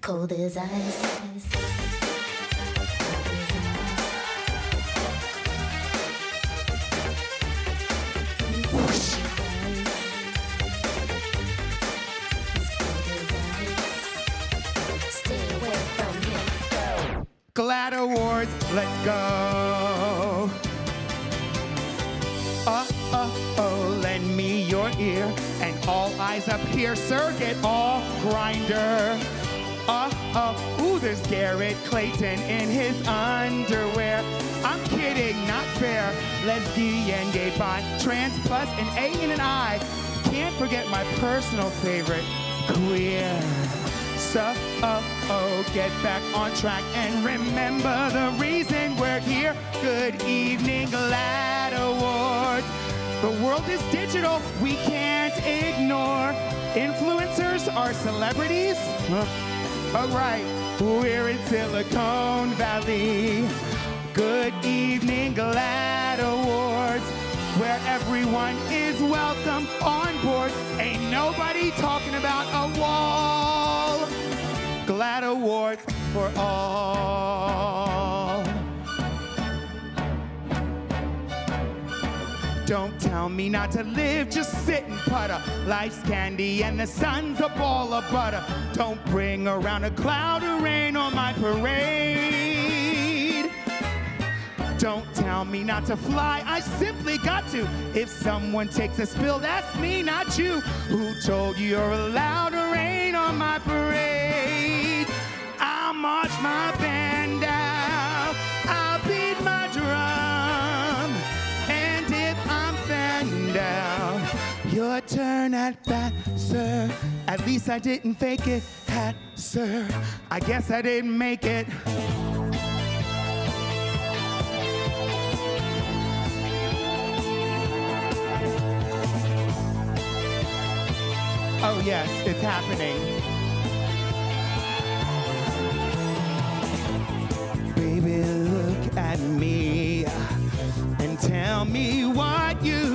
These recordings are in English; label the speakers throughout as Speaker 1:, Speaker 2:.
Speaker 1: Cold as ice.
Speaker 2: GLAAD Awards, let's go. Uh, uh, oh, lend me your ear and all eyes up here, sir, get all grinder. Uh, uh, ooh, there's Garrett Clayton in his underwear. I'm kidding, not fair. Lesbian, and gay, bi, trans, plus an A and an I. Can't forget my personal favorite, queer. So, oh, oh, get back on track and remember the reason we're here. Good evening, GLAAD Awards. The world is digital, we can't ignore. Influencers are celebrities. All right, we're in Silicon Valley. Good evening, GLAAD Awards, where everyone is welcome on board. Ain't nobody talking about a wall. GLAAD Awards for all. Don't tell me not to live, just sit and putter. Life's candy and the sun's a ball of butter. Don't bring around a cloud of rain on my parade. Don't tell me not to fly, I simply got to. If someone takes a spill, that's me, not you. Who told you you're allowed to rain on my parade? I'll march my band your turn at bat, sir. At least I didn't fake it, hat, sir. I guess I didn't make it. Oh, yes, it's happening. Baby, look at me and tell me what you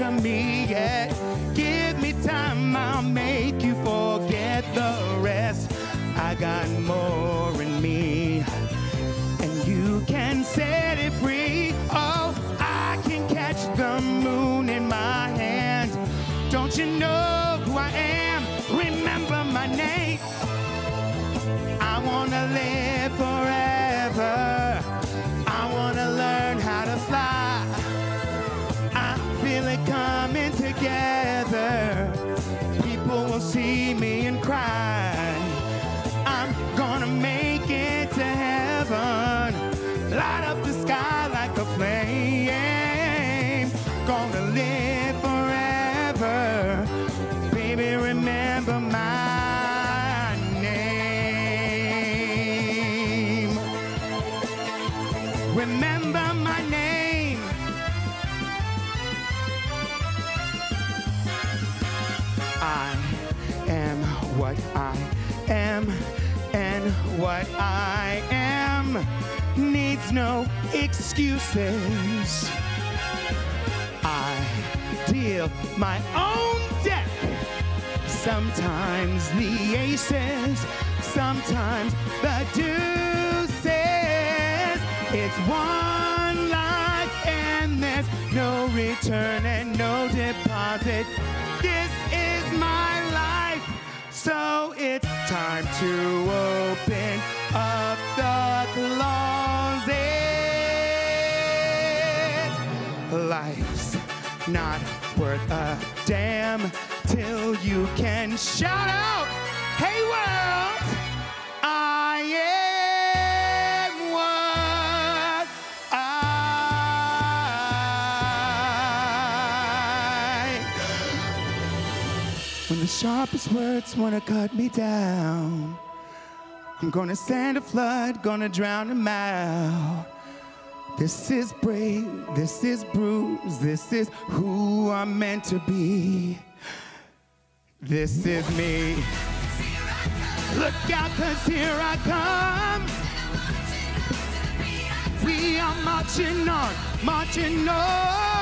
Speaker 2: of me yet. Give me time, I'll make you forget the rest. I got more in me, and you can set it free. Oh, I can catch the moon in my hand. Don't you know who I am? Remember my name. I wanna live together. People will see me and cry. I'm gonna make it to heaven. Light up the sky like a flame. Gonna live forever. Baby, remember my name. Remember I am what I am, and what I am needs no excuses. I deal my own deck. Sometimes the aces, sometimes the deuces. It's one life and there's no return and no deposit. This is my life, so it's time to open up the closet. Life's not worth a damn till you can shout out, Hey world, sharpest words wanna cut me down, I'm gonna send a flood, gonna drown them out. This is brave, this is bruised, this is who I'm meant to be. This is me. Look out, cause here I come. We are marching on, marching on.